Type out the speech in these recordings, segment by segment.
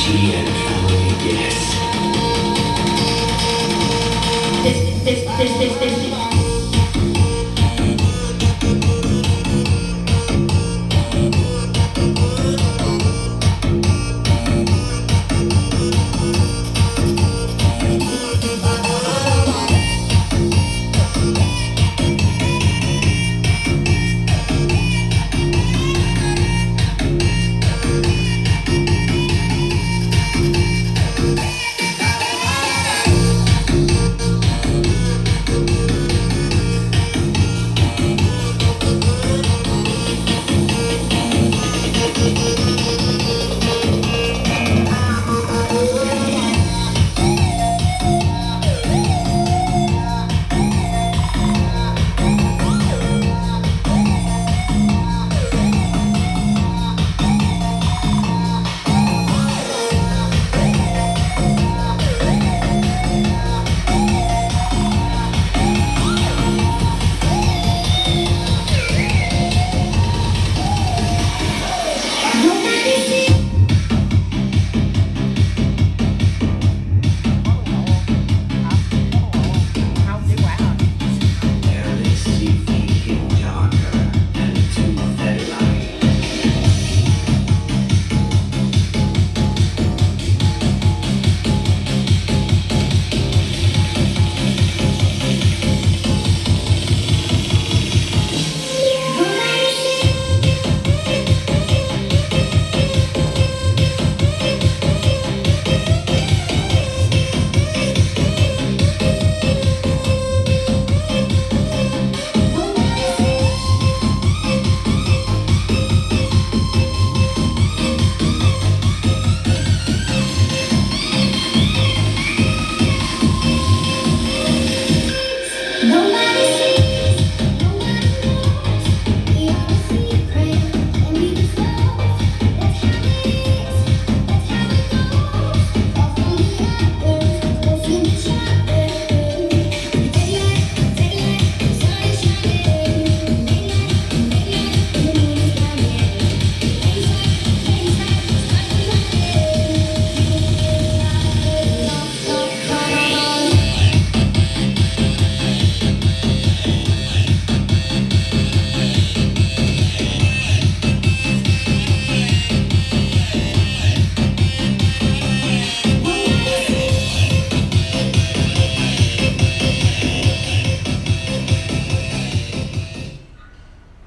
GN family, yes. This, this, this, this, this.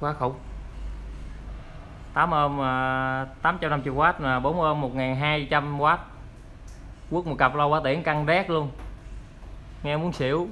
Quá khủng. 8 ôm à, 850W mà 4 ôm 1200W quất một cặp lâu quá tiễn căng đét luôn. Nghe muốn xỉu.